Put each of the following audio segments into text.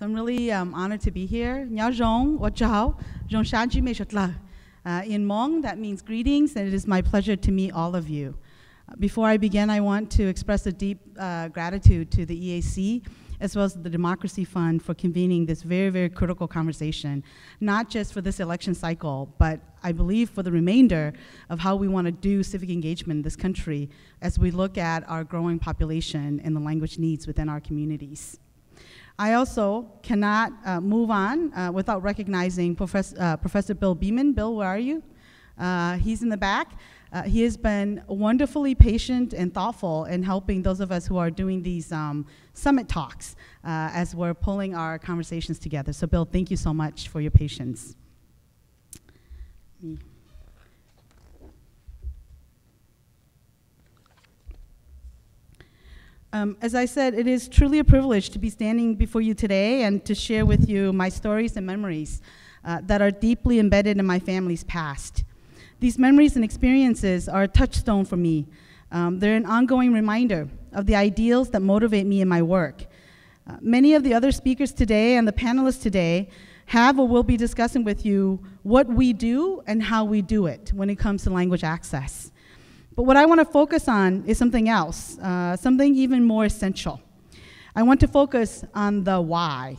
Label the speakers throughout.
Speaker 1: So I'm really um, honored to be here. Nhao zhong, wa zhao, zhong. Uh, in Hmong, that means greetings, and it is my pleasure to meet all of you. Uh, before I begin, I want to express a deep uh, gratitude to the EAC as well as the Democracy Fund for convening this very, very critical conversation, not just for this election cycle, but I believe for the remainder of how we want to do civic engagement in this country as we look at our growing population and the language needs within our communities. I also cannot uh, move on uh, without recognizing Professor, uh, Professor Bill Beeman. Bill, where are you? Uh, he's in the back. Uh, he has been wonderfully patient and thoughtful in helping those of us who are doing these um, summit talks as we're pulling our conversations together. So, Bill, thank you so much for your patience. Um, as I said, it is truly a privilege to be standing before you today and to share with you my stories and memories uh, that are deeply embedded in my family's past. These memories and experiences are a touchstone for me. Um, they're an ongoing reminder of the ideals that motivate me in my work. Uh, many of the other speakers today and the panelists today have or will be discussing with you what we do and how we do it when it comes to language access. But what I want to focus on is something else, uh, something even more essential. I want to focus on the why.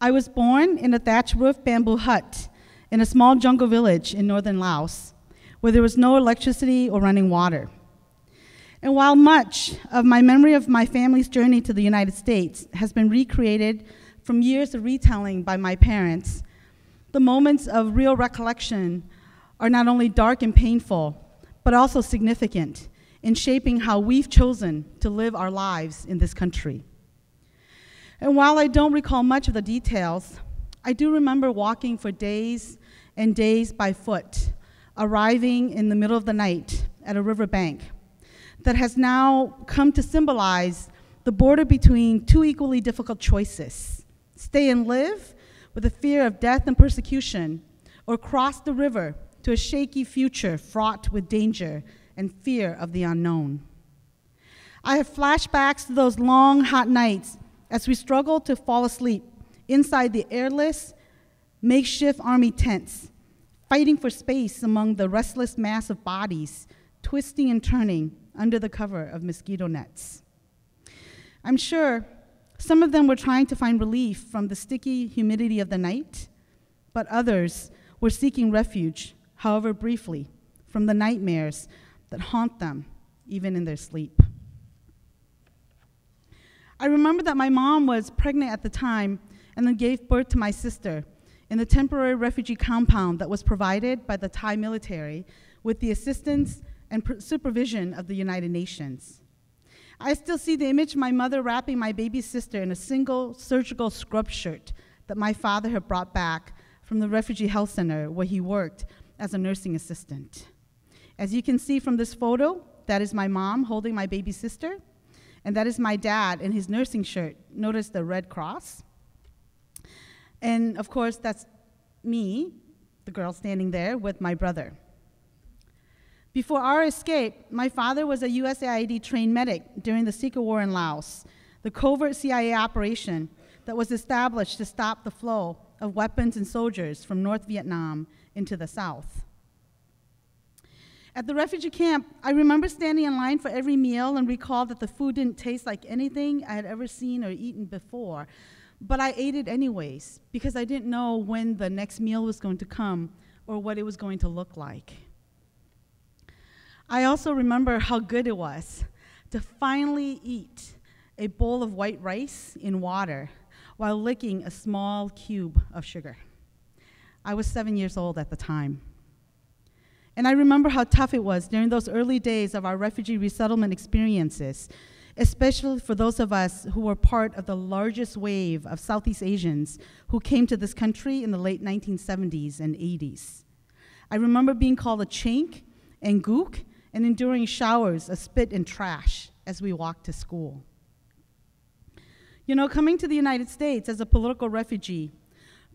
Speaker 1: I was born in a thatch roof bamboo hut in a small jungle village in northern Laos where there was no electricity or running water. And while much of my memory of my family's journey to the United States has been recreated from years of retelling by my parents, the moments of real recollection are not only dark and painful, but also significant in shaping how we've chosen to live our lives in this country. And while I don't recall much of the details, I do remember walking for days and days by foot, arriving in the middle of the night at a riverbank that has now come to symbolize the border between two equally difficult choices stay and live with the fear of death and persecution, or cross the river to a shaky future fraught with danger and fear of the unknown. I have flashbacks to those long, hot nights as we struggled to fall asleep inside the airless, makeshift army tents, fighting for space among the restless mass of bodies, twisting and turning under the cover of mosquito nets. I'm sure some of them were trying to find relief from the sticky humidity of the night, but others were seeking refuge, however briefly, from the nightmares that haunt them even in their sleep. I remember that my mom was pregnant at the time and then gave birth to my sister in the temporary refugee compound that was provided by the Thai military with the assistance and supervision of the United Nations. I still see the image of my mother wrapping my baby sister in a single surgical scrub shirt that my father had brought back from the refugee health center where he worked as a nursing assistant. As you can see from this photo, that is my mom holding my baby sister, and that is my dad in his nursing shirt. Notice the red cross. And of course, that's me, the girl standing there, with my brother. Before our escape, my father was a USAID trained medic during the secret war in Laos, the covert CIA operation that was established to stop the flow of weapons and soldiers from North Vietnam into the South. At the refugee camp, I remember standing in line for every meal and recall that the food didn't taste like anything I had ever seen or eaten before. But I ate it anyways because I didn't know when the next meal was going to come or what it was going to look like. I also remember how good it was to finally eat a bowl of white rice in water while licking a small cube of sugar. I was seven years old at the time. And I remember how tough it was during those early days of our refugee resettlement experiences, especially for those of us who were part of the largest wave of Southeast Asians who came to this country in the late 1970s and 80s. I remember being called a chink and gook and enduring showers of spit and trash as we walked to school. You know, coming to the United States as a political refugee,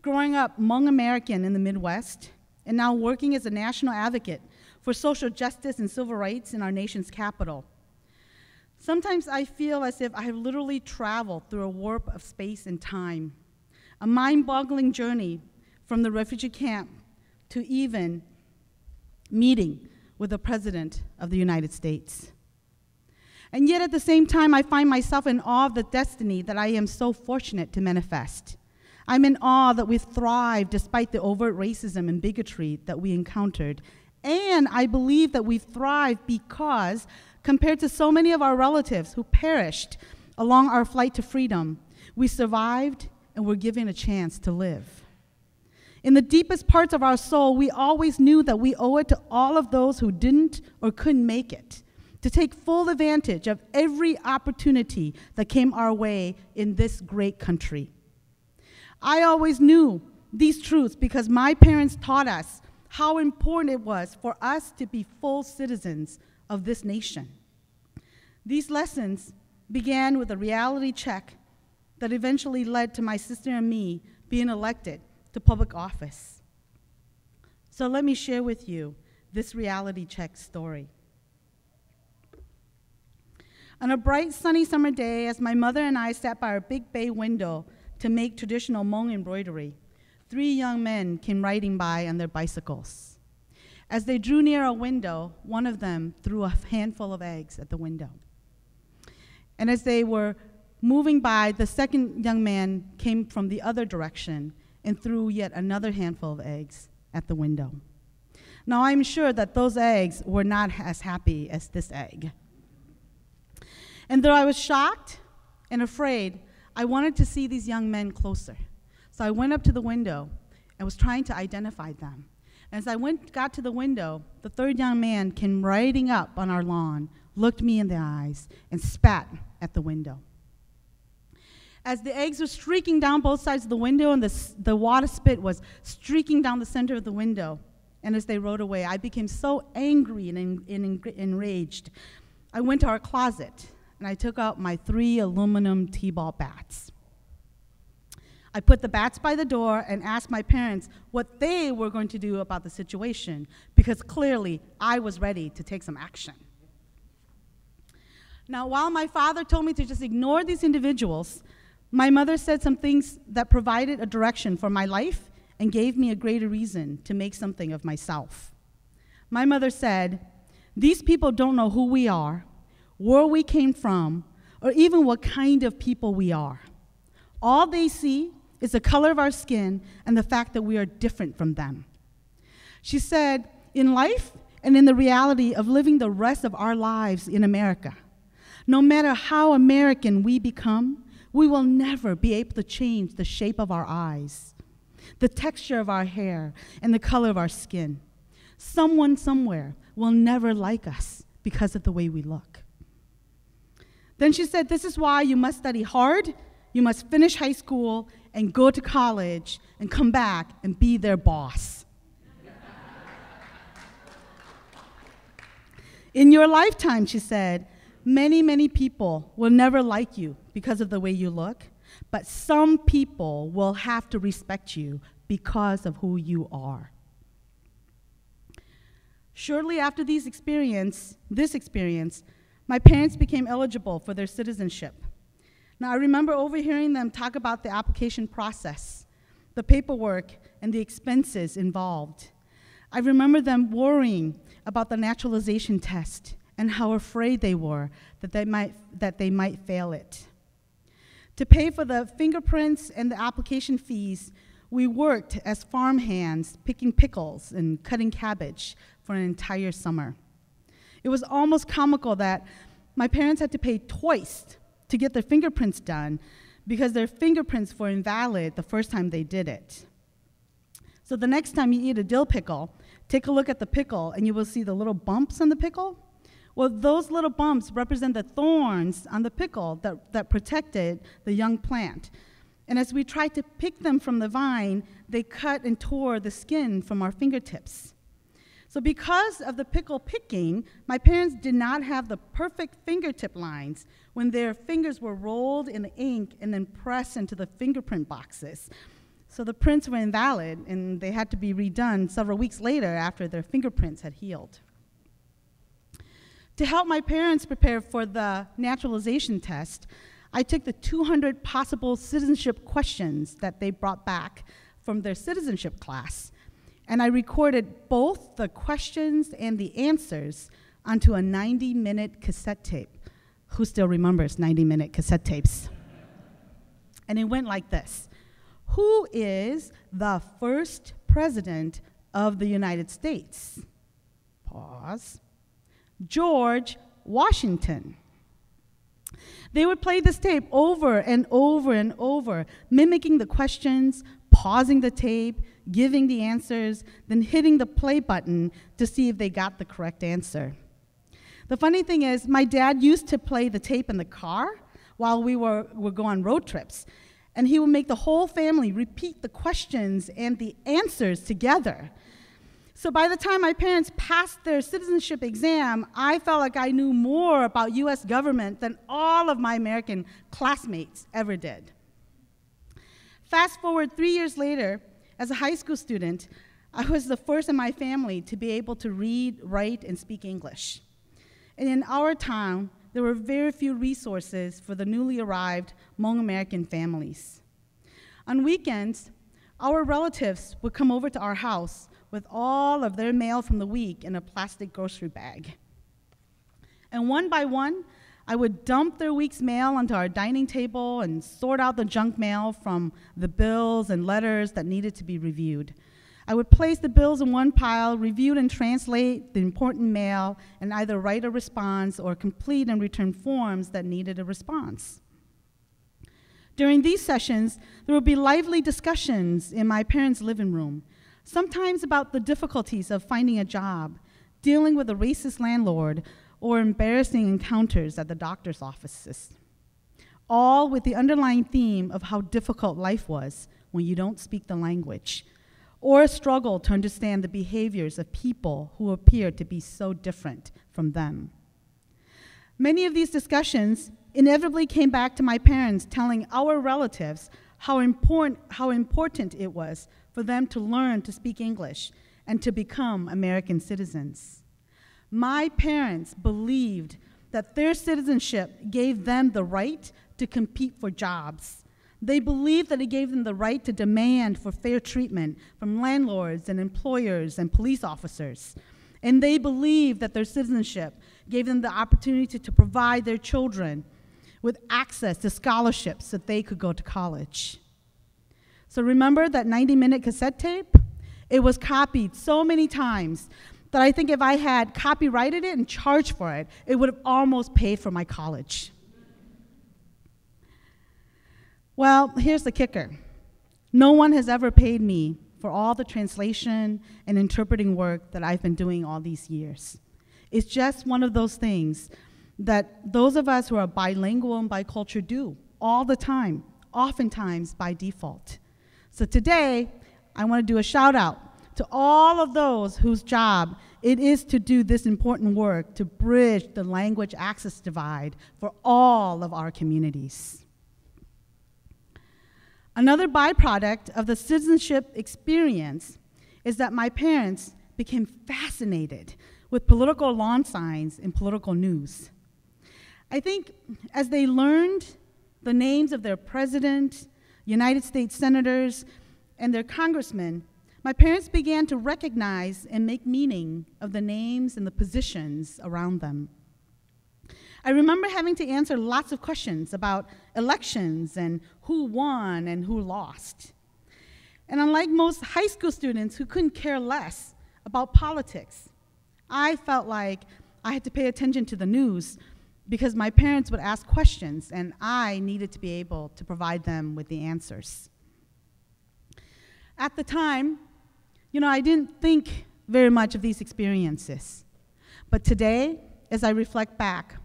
Speaker 1: growing up Hmong American in the Midwest, and now working as a national advocate for social justice and civil rights in our nation's capital. Sometimes I feel as if I have literally traveled through a warp of space and time, a mind boggling journey from the refugee camp to even meeting with the President of the United States. And yet, at the same time, I find myself in awe of the destiny that I am so fortunate to manifest. I'm in awe that we thrived despite the overt racism and bigotry that we encountered. And I believe that we thrived because, compared to so many of our relatives who perished along our flight to freedom, we survived and were given a chance to live. In the deepest parts of our soul, we always knew that we owe it to all of those who didn't or couldn't make it to take full advantage of every opportunity that came our way in this great country. I always knew these truths because my parents taught us how important it was for us to be full citizens of this nation. These lessons began with a reality check that eventually led to my sister and me being elected to public office. So let me share with you this reality check story. On a bright, sunny summer day, as my mother and I sat by our big bay window to make traditional Hmong embroidery, three young men came riding by on their bicycles. As they drew near a window, one of them threw a handful of eggs at the window. And as they were moving by, the second young man came from the other direction and threw yet another handful of eggs at the window. Now, I'm sure that those eggs were not as happy as this egg. And though I was shocked and afraid, I wanted to see these young men closer. So I went up to the window and was trying to identify them. As I went, got to the window, the third young man came riding up on our lawn, looked me in the eyes, and spat at the window. As the eggs were streaking down both sides of the window and the, the water spit was streaking down the center of the window, and as they rode away, I became so angry and, and enraged. I went to our closet and I took out my three aluminum T ball bats. I put the bats by the door and asked my parents what they were going to do about the situation because clearly I was ready to take some action. Now, while my father told me to just ignore these individuals, my mother said some things that provided a direction for my life and gave me a greater reason to make something of myself. My mother said, These people don't know who we are where we came from, or even what kind of people we are. All they see is the color of our skin and the fact that we are different from them. She said, in life and in the reality of living the rest of our lives in America, no matter how American we become, we will never be able to change the shape of our eyes, the texture of our hair, and the color of our skin. Someone somewhere will never like us because of the way we look. Then she said, This is why you must study hard, you must finish high school, and go to college, and come back and be their boss. In your lifetime, she said, many, many people will never like you because of the way you look, but some people will have to respect you because of who you are. Shortly after these experience, this experience, my parents became eligible for their citizenship. Now, I remember overhearing them talk about the application process, the paperwork, and the expenses involved. I remember them worrying about the naturalization test and how afraid they were that they might, that they might fail it. To pay for the fingerprints and the application fees, we worked as farm hands picking pickles and cutting cabbage for an entire summer. It was almost comical that my parents had to pay twice to get their fingerprints done because their fingerprints were invalid the first time they did it. So the next time you eat a dill pickle, take a look at the pickle and you will see the little bumps on the pickle. Well, those little bumps represent the thorns on the pickle that, that protected the young plant. And as we tried to pick them from the vine, they cut and tore the skin from our fingertips. So, because of the pickle picking, my parents did not have the perfect fingertip lines when their fingers were rolled in the ink and then pressed into the fingerprint boxes. So, the prints were invalid and they had to be redone several weeks later after their fingerprints had healed. To help my parents prepare for the naturalization test, I took the 200 possible citizenship questions that they brought back from their citizenship class, and I recorded both the questions and the answers onto a 90 minute cassette tape. Who still remembers 90 minute cassette tapes? And it went like this Who is the first president of the United States? Pause. George Washington. They would play this tape over and over and over, mimicking the questions, pausing the tape, giving the answers, then hitting the play button to see if they got the correct answer. The funny thing is, my dad used to play the tape in the car while we were, were going on road trips. And he would make the whole family repeat the questions and the answers together. So by the time my parents passed their citizenship exam, I felt like I knew more about US government than all of my American classmates ever did. Fast forward three years later, as a high school student, I was the first in my family to be able to read, write, and speak English. And in our town, there were very few resources for the newly arrived Hmong American families. On weekends, our relatives would come over to our house with all of their mail from the week in a plastic grocery bag. And one by one, I would dump their week's mail onto our dining table and sort out the junk mail from the bills and letters that needed to be reviewed. I would place the bills in one pile, review and translate the important mail, and either write a response or complete and return forms that needed a response. During these sessions, there would be lively discussions in my parents' living room, sometimes about the difficulties of finding a job, dealing with a racist landlord, or embarrassing encounters at the doctor's offices. All with the underlying theme of how difficult life was when you don't speak the language or a struggle to understand the behaviors of people who appear to be so different from them. Many of these discussions inevitably came back to my parents telling our relatives how important, how important it was for them to learn to speak English and to become American citizens. My parents believed that their citizenship gave them the right to compete for jobs they believed that it gave them the right to demand for fair treatment from landlords and employers and police officers. And they believed that their citizenship gave them the opportunity to, to provide their children with access to scholarships so that they could go to college. So remember that 90 minute cassette tape? It was copied so many times that I think if I had copyrighted it and charged for it, it would have almost paid for my college. Well, here's the kicker no one has ever paid me for all the translation and interpreting work that I've been doing all these years. It's just one of those things that those of us who are bilingual and bicultural do all the time, oftentimes by default. So today, I want to do a shout out to all of those whose job it is to do this important work to bridge the language access divide for all of our communities. Another byproduct of the citizenship experience is that my parents became fascinated with political lawn signs and political news. I think as they learned the names of their president, United States senators, and their congressmen, my parents began to recognize and make meaning of the names and the positions around them. I remember having to answer lots of questions about elections and who won and who lost. And unlike most high school students who couldn't care less about politics, I felt like I had to pay attention to the news because my parents would ask questions and I needed to be able to provide them with the answers. At the time, you know, I didn't think very much of these experiences. But today, as I reflect back,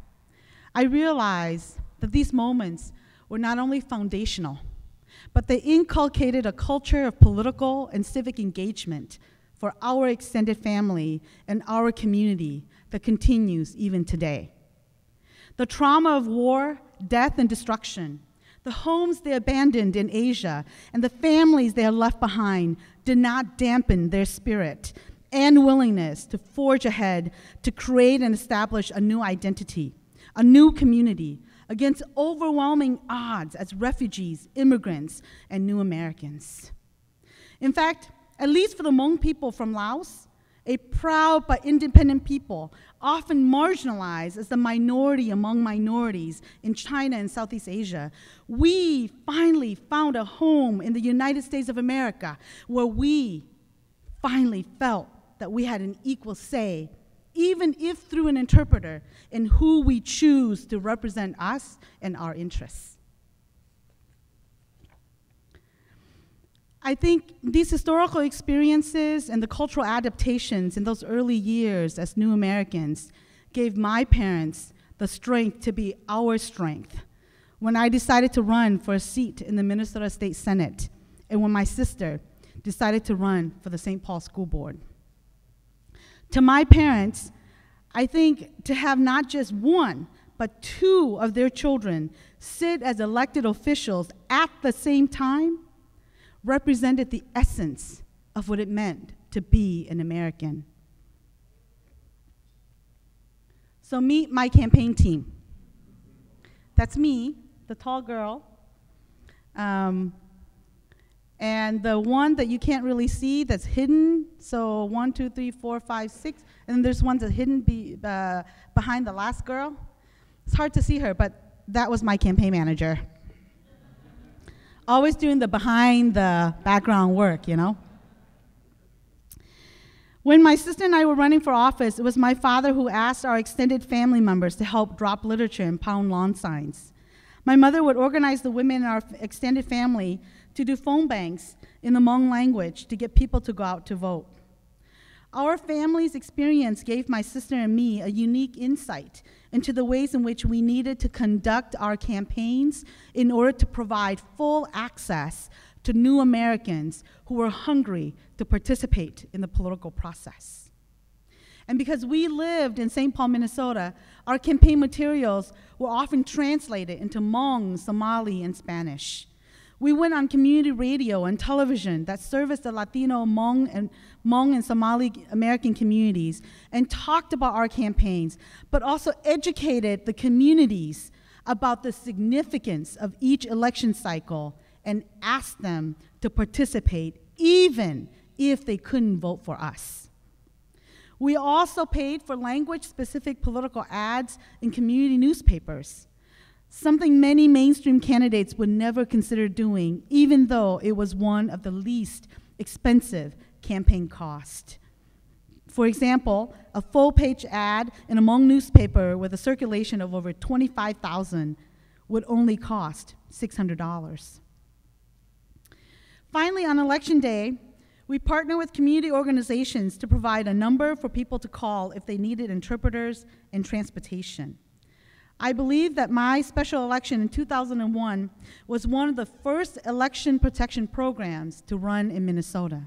Speaker 1: I realize that these moments were not only foundational, but they inculcated a culture of political and civic engagement for our extended family and our community that continues even today. The trauma of war, death, and destruction, the homes they abandoned in Asia, and the families they had left behind did not dampen their spirit and willingness to forge ahead to create and establish a new identity, a new community against overwhelming odds as refugees, immigrants, and new Americans. In fact, at least for the Hmong people from Laos, a proud but independent people, often marginalized as the minority among minorities in China and Southeast Asia, we finally found a home in the United States of America where we finally felt that we had an equal say, even if through an interpreter, in who we choose to represent us and our interests. I think these historical experiences and the cultural adaptations in those early years as new Americans gave my parents the strength to be our strength when I decided to run for a seat in the Minnesota State Senate and when my sister decided to run for the St. Paul School Board. To my parents, I think to have not just one, but two of their children sit as elected officials at the same time represented the essence of what it meant to be an American. So, meet my campaign team. That's me, the tall girl. Um, and the one that you can't really see that's hidden, so one, two, three, four, five, six, and then there's one that's hidden be, uh, behind the last girl. It's hard to see her, but that was my campaign manager always doing the behind the background work, you know? When my sister and I were running for office, it was my father who asked our extended family members to help drop literature and pound lawn signs. My mother would organize the women in our extended family to do phone banks in the Hmong language to get people to go out to vote. Our family's experience gave my sister and me a unique insight into the ways in which we needed to conduct our campaigns in order to provide full access to new Americans who were hungry to participate in the political process. And because we lived in St. Paul, Minnesota, our campaign materials were often translated into Hmong, Somali, and Spanish. We went on community radio and television that serviced the Latino, Hmong, and, Hmong and Somali American communities and talked about our campaigns, but also educated the communities about the significance of each election cycle and asked them to participate even if they couldn't vote for us. We also paid for language specific political ads in community newspapers something many mainstream candidates would never consider doing, even though it was one of the least expensive campaign costs. For example, a full page ad in a Hmong newspaper with a circulation of over 25,000 would only cost $600. Finally, on election day, we partner with community organizations to provide a number for people to call if they needed interpreters and transportation. I believe that my special election in 2001 was one of the first election protection programs to run in Minnesota.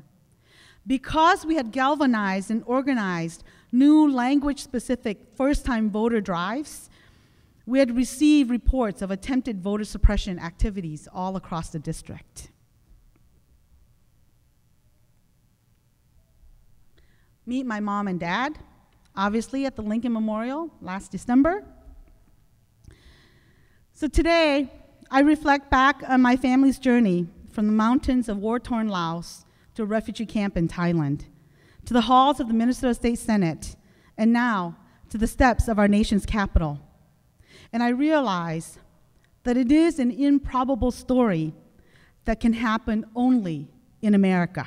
Speaker 1: Because we had galvanized and organized new language specific first time voter drives, we had received reports of attempted voter suppression activities all across the district. Meet my mom and dad, obviously at the Lincoln Memorial last December. So today, I reflect back on my family's journey from the mountains of war torn Laos to a refugee camp in Thailand, to the halls of the Minnesota State Senate, and now to the steps of our nation's capital. And I realize that it is an improbable story that can happen only in America.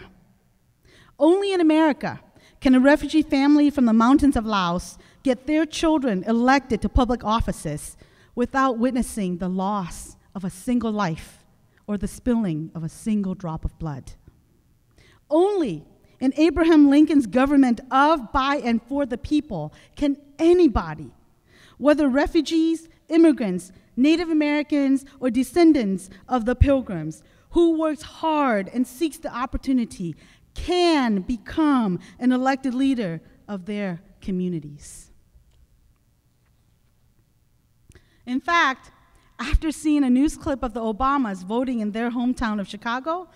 Speaker 1: Only in America can a refugee family from the mountains of Laos get their children elected to public offices without witnessing the loss of a single life or the spilling of a single drop of blood. Only in Abraham Lincoln's government of, by, and for the people can anybody, whether refugees, immigrants, Native Americans, or descendants of the pilgrims, who works hard and seeks the opportunity, can become an elected leader of their communities. In fact, after seeing a news clip of the Obamas voting in their hometown of Chicago,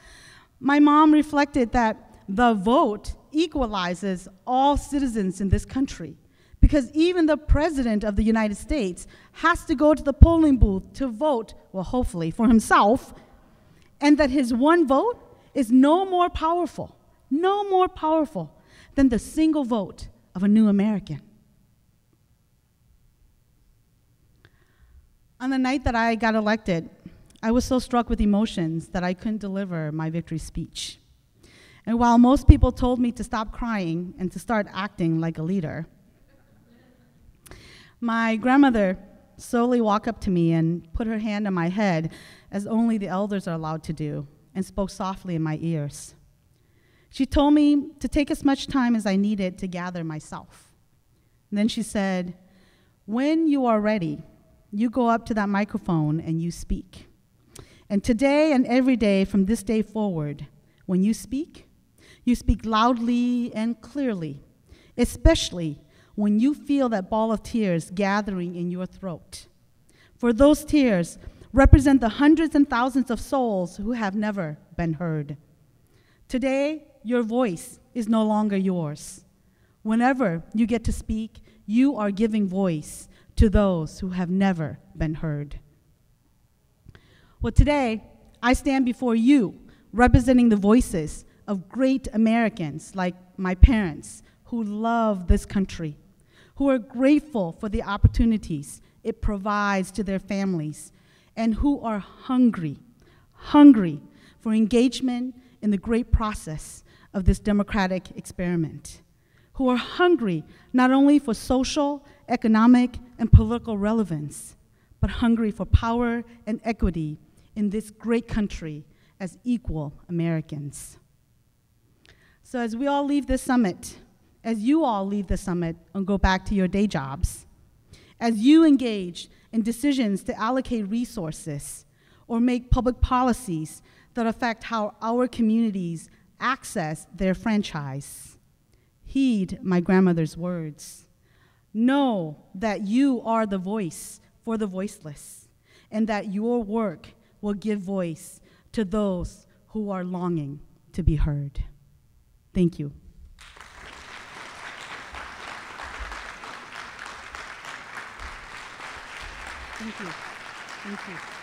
Speaker 1: my mom reflected that the vote equalizes all citizens in this country. Because even the President of the United States has to go to the polling booth to vote, well, hopefully, for himself, and that his one vote is no more powerful, no more powerful than the single vote of a new American. On the night that I got elected, I was so struck with emotions that I couldn't deliver my victory speech. And while most people told me to stop crying and to start acting like a leader, my grandmother slowly walked up to me and put her hand on my head, as only the elders are allowed to do, and spoke softly in my ears. She told me to take as much time as I needed to gather myself. And then she said, When you are ready, you go up to that microphone and you speak. And today and every day from this day forward, when you speak, you speak loudly and clearly, especially when you feel that ball of tears gathering in your throat. For those tears represent the hundreds and thousands of souls who have never been heard. Today, your voice is no longer yours. Whenever you get to speak, you are giving voice to those who have never been heard. Well, today, I stand before you representing the voices of great Americans like my parents who love this country, who are grateful for the opportunities it provides to their families, and who are hungry, hungry for engagement in the great process of this democratic experiment, who are hungry not only for social, economic, and political relevance, but hungry for power and equity in this great country as equal Americans. So, as we all leave this summit, as you all leave the summit and go back to your day jobs, as you engage in decisions to allocate resources or make public policies that affect how our communities access their franchise, heed my grandmother's words. Know that you are the voice for the voiceless, and that your work will give voice to those who are longing to be heard. Thank you. Thank you. Thank you.